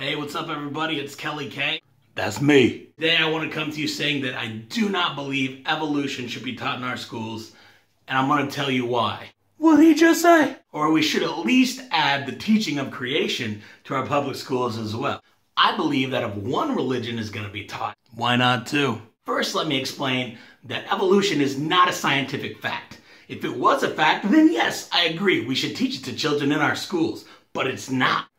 Hey, what's up, everybody? It's Kelly K. That's me. Today, I want to come to you saying that I do not believe evolution should be taught in our schools, and I'm going to tell you why. What did he just say? Or we should at least add the teaching of creation to our public schools as well. I believe that if one religion is going to be taught, Why not two? first let me explain that evolution is not a scientific fact. If it was a fact, then yes, I agree, we should teach it to children in our schools, but it's not.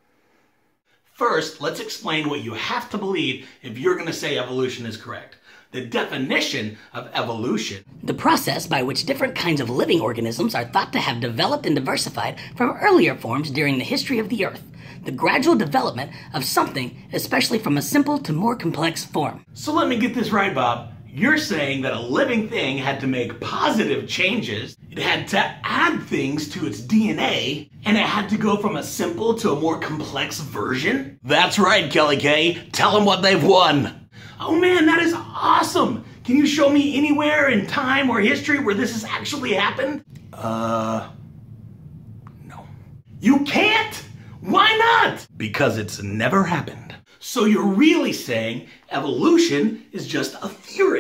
First, let's explain what you have to believe if you're going to say evolution is correct. The definition of evolution The process by which different kinds of living organisms are thought to have developed and diversified from earlier forms during the history of the Earth. The gradual development of something, especially from a simple to more complex form. So let me get this right, Bob. You're saying that a living thing had to make positive changes, it had to add things to its DNA, and it had to go from a simple to a more complex version? That's right, Kelly K. Tell them what they've won. Oh man, that is awesome! Can you show me anywhere in time or history where this has actually happened? Uh, no. You can't! Why not? Because it's never happened. So you're really saying evolution is just a theory.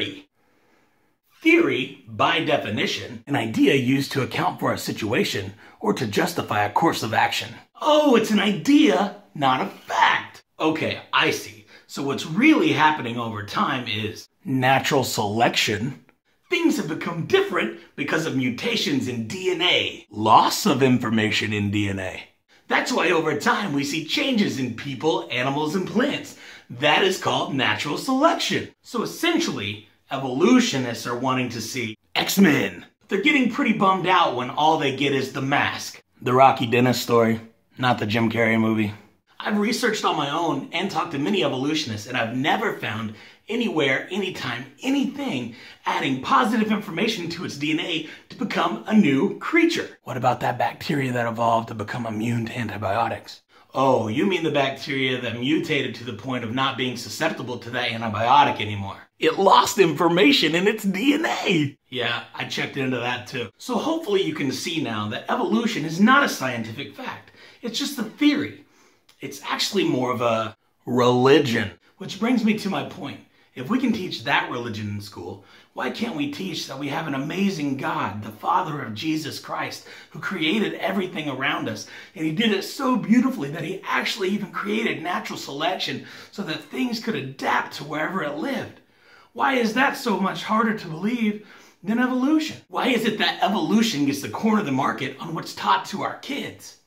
By definition, An idea used to account for a situation or to justify a course of action. oh, it's an idea, not a fact. Okay, I see. So what's really happening over time is Natural selection, things have become different because of mutations in DNA. loss of information in DNA. That's why over time we see changes in people, animals, and plants. That is called natural selection. So essentially, evolutionists are wanting to see X-Men. They're getting pretty bummed out when all they get is the mask. The Rocky Dennis story, not the Jim Carrey movie. I've researched on my own and talked to many evolutionists, and I've never found anywhere, anytime, anything adding positive information to its DNA to become a new creature. What about that bacteria that evolved to become immune to antibiotics? Oh, you mean the bacteria that mutated to the point of not being susceptible to that antibiotic anymore? It lost information in its DNA. Yeah, I checked into that too. So hopefully you can see now that evolution is not a scientific fact. It's just a theory. It's actually more of a Religion. Which brings me to my point. If we can teach that religion in school, why can't we teach that we have an amazing God, the Father of Jesus Christ, who created everything around us? And He did it so beautifully that He actually even created natural selection so that things could adapt to wherever it lived. Why is that so much harder to believe than evolution? Why is it that evolution gets the corner of the market on what's taught to our kids?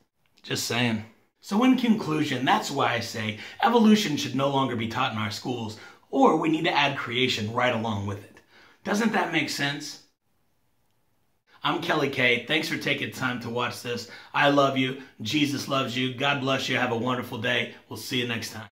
Just saying. So, in conclusion, that's why I say evolution should no longer be taught in our schools, or we need to add creation right along with it. Doesn't that make sense? I'm Kelly K. Thanks for taking time to watch this. I love you. Jesus loves you. God bless you. Have a wonderful day. We'll see you next time.